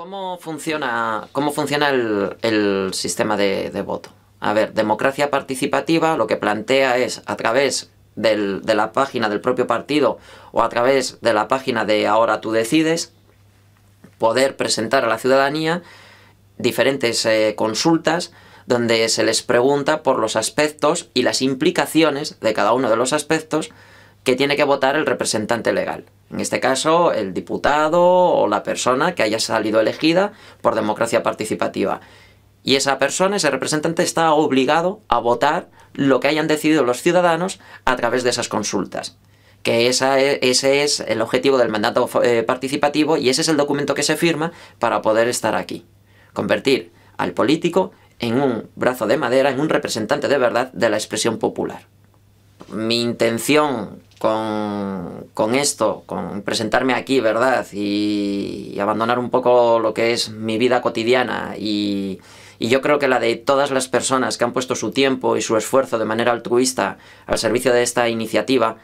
¿Cómo funciona, cómo funciona el, sistema de, voto? A ver, democracia participativa lo que plantea es a través de la página del propio partido o a través de la página de Ahora tú decides, poder presentar a la ciudadanía diferentes eh, consultas donde se les pregunta por los aspectos y las implicaciones de cada uno de los aspectos que tiene que votar el representante legal. En este caso, el diputado o la persona que haya salido elegida por democracia participativa. Y esa persona, ese representante, está obligado a votar lo que hayan decidido los ciudadanos a través de esas consultas. Que esa e, ese es el objetivo del mandato eh, participativo y ese es el documento que se firma para poder estar aquí. Convertir al político en un brazo de madera, en un representante de verdad de la expresión popular. Mi intención con, esto, con presentarme aquí, ¿verdad? Y, abandonar un poco lo que es mi vida cotidiana y, y yo creo que la de todas las personas que han puesto su tiempo y su esfuerzo de manera altruista al servicio de esta iniciativa,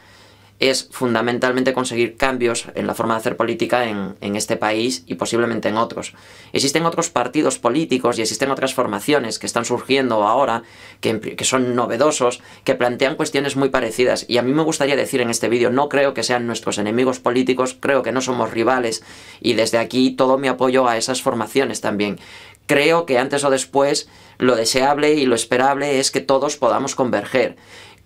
es fundamentalmente conseguir cambios en la forma de hacer política en, este país y posiblemente en otros. Existen otros partidos políticos y existen otras formaciones que están surgiendo ahora, que, que son novedosos, que plantean cuestiones muy parecidas. Y a mí me gustaría decir en este vídeo, no creo que sean nuestros enemigos políticos, creo que no somos rivales y desde aquí todo mi apoyo a esas formaciones también. Creo que antes o después lo deseable y lo esperable es que todos podamos converger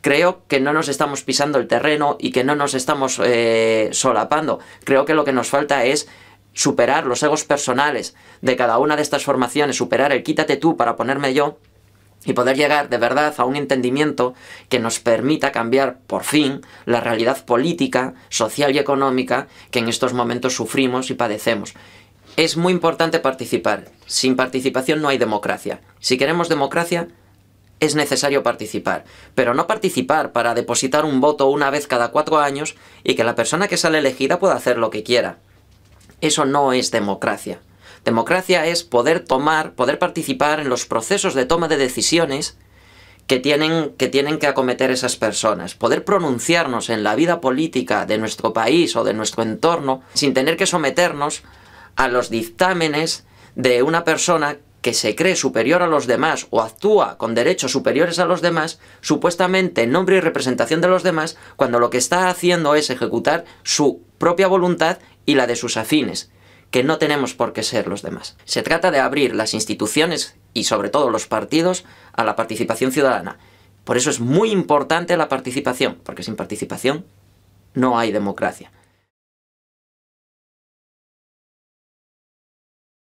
creo que no nos estamos pisando el terreno y que no nos estamos eh, solapando. Creo que lo que nos falta es superar los egos personales de cada una de estas formaciones, superar el quítate tú para ponerme yo y poder llegar de verdad a un entendimiento que nos permita cambiar por fin la realidad política, social y económica que en estos momentos sufrimos y padecemos. Es muy importante participar. Sin participación no hay democracia. Si queremos democracia, es necesario participar, pero no participar para depositar un voto una vez cada cuatro años y que la persona que sale elegida pueda hacer lo que quiera. Eso no es democracia. Democracia es poder tomar, poder participar en los procesos de toma de decisiones que tienen, que tienen que acometer esas personas, poder pronunciarnos en la vida política de nuestro país o de nuestro entorno sin tener que someternos a los dictámenes de una persona que se cree superior a los demás o actúa con derechos superiores a los demás, supuestamente en nombre y representación de los demás, cuando lo que está haciendo es ejecutar su propia voluntad y la de sus afines, que no tenemos por qué ser los demás. Se trata de abrir las instituciones y sobre todo los partidos a la participación ciudadana. Por eso es muy importante la participación, porque sin participación no hay democracia.